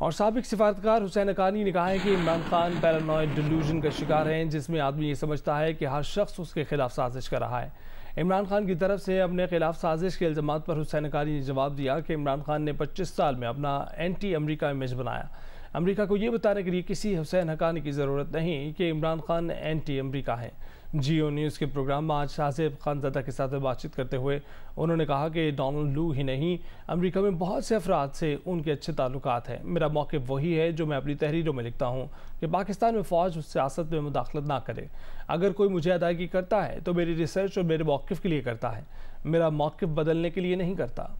और सबक सिफारतकार हुसैन अकानी ने कहा है कि इमरान खान पैरानॉइड डिल्यूजन का शिकार हैं, जिसमें आदमी ये समझता है कि हर शख्स उसके खिलाफ साजिश कर रहा है। इमरान खान की तरफ़ से अपने खिलाफ साजिश के इल्ज़ाम पर हुसैन अकानी ने जवाब दिया कि इमरान खान ने 25 साल में अपना एंटी अमरीका इमेज बनाया। अमरीका को ये बताने के लिए किसी हुसैन हकानी की ज़रूरत नहीं कि इमरान खान एंटी अमरीका हैं। जियो न्यूज़ के प्रोग्राम में आज शाहजेब खानजादा के साथ बातचीत करते हुए उन्होंने कहा कि डोनाल्ड लू ही नहीं, अमेरिका में बहुत से अफराद से उनके अच्छे ताल्लुक हैं। मेरा मौक़ वही है जो मैं अपनी तहरीरों में लिखता हूँ कि पाकिस्तान में फ़ौज सियासत में मुदाखलत ना करे। अगर कोई मुझे अदायगी करता है तो मेरी रिसर्च और मेरे मौक़ के लिए करता है। मेरा मौक़ बदलने के लिए नहीं करता।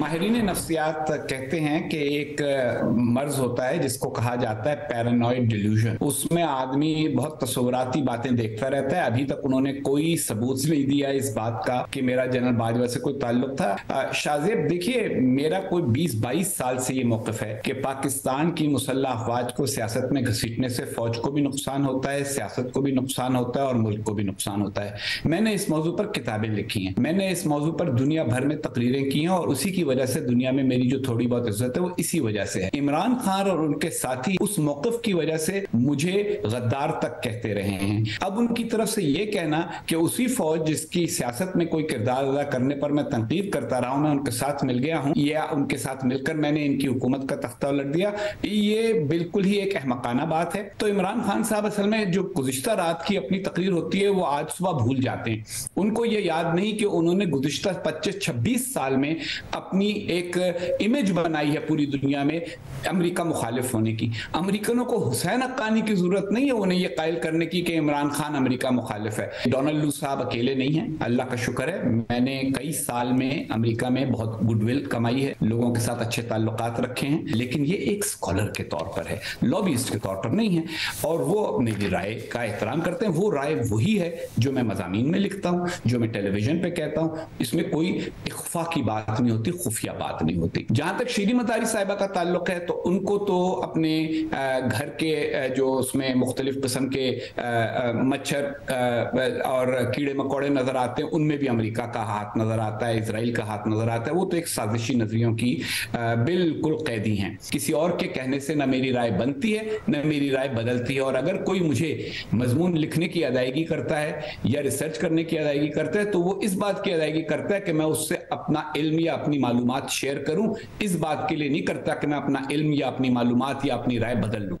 माहरीन नफ्सियात कहते हैं कि एक मर्ज होता है जिसको कहा जाता है पैरानॉइड डिल्यूजन उसमें आदमी बहुत तस्वराती बातें देखता रहता है। अभी तक उन्होंने कोई सबूत नहीं दिया इस बात का कि मेरा जनरल बाजवा से कोई ताल्लुक था। शाहजेब, देखिए, मेरा कोई 20-22 साल से ये मौकफ है कि पाकिस्तान की मुसल्ह अफवाज को सियासत में घसीटने से फौज को भी नुकसान होता है, सियासत को भी नुकसान होता है और मुल्क को भी नुकसान होता है। मैंने इस मौजू पर किताबें लिखी हैं। मैंने इस मौजू पर दुनिया भर में तकरीरें की हैं और उसी की वजह से दुनिया में मेरी जो थोड़ी बहुत इज़्ज़त है वो इसी वजह से है। इमरान खान और उनके साथी उस मौकफ की वजह से मुझे गद्दार तक कहते रहे हैं। अब उनकी तरफ़ से ये कहना कि उसी फौज जिसकी सियासत में कोई किरदार अदा करने पर मैं तनकीद करता रहा हूँ, मैं उनके साथ मिल गया हूँ, या उनके साथ मिलकर मैंने इनकी हुकूमत का तख्ता उलट दिया, ये बिल्कुल ही एक अहमकाना बात है। तो इमरान खान साहब असल में जो गुजश्ता रात की अपनी तकरीर होती है, वो आज सुबह भूल जाते हैं। उनको ये याद नहीं कि उन्होंने गुजश्ता पच्चीस छब्बीस साल में अपनी एक इमेज बनाई है पूरी दुनिया में अमेरिका मुखालिफ होने की। अमेरिकनों को हुसैन अक्कानी की ज़रूरत नहीं है, उन्हें यह कायल करने की कि इमरान खान अमेरिका मुखालिफ है। डोनाल्ड लू साहब अकेले नहीं है, अल्लाह का शुक्र है। मैंने कई साल में अमेरिका में बहुत गुडविल कमाई है, लोगों के साथ अच्छे ताल्लुक रखे हैं, लेकिन ये एक स्कॉलर के तौर पर है लॉबिस्ट के तौर पर नहीं है, और वो मेरी राय का एहतराम करते हैं। वो राय वही है जो मैं मजामी में लिखता हूँ, जो मैं टेलीविज़न पे कहता हूँ। इसमें कोई इख्फा की बात नहीं होती खुफिया बात नहीं होती। जहाँ तक शीरी मतारी साहिबा का ताल्लुक है तो उनको तो अपने घर के जो उसमें मुख्तलिफ़ किस्म के मच्छर और कीड़े मकोड़े नज़र आते हैं, उनमें भी अमरीका का हाथ नज़र आता है इसराइल का हाथ नज़र आता है। वो तो एक साजिशी नजरियों की बिल्कुल कैदी हैं। किसी और के कहने से न मेरी राय बनती है, न मेरी राय बदलती है, और अगर कोई मुझे मजमून लिखने की अदायगी करता है, या रिसर्च करने की अदायगी करता है तो वो इस बात की अदायगी करता है कि मैं उससे अपना इल्म या अपनी मालूम शेयर करूँ, इस बात के लिए नहीं करता कि मैं अपना इल्म या अपनी मालूम या अपनी राय बदल लूँ।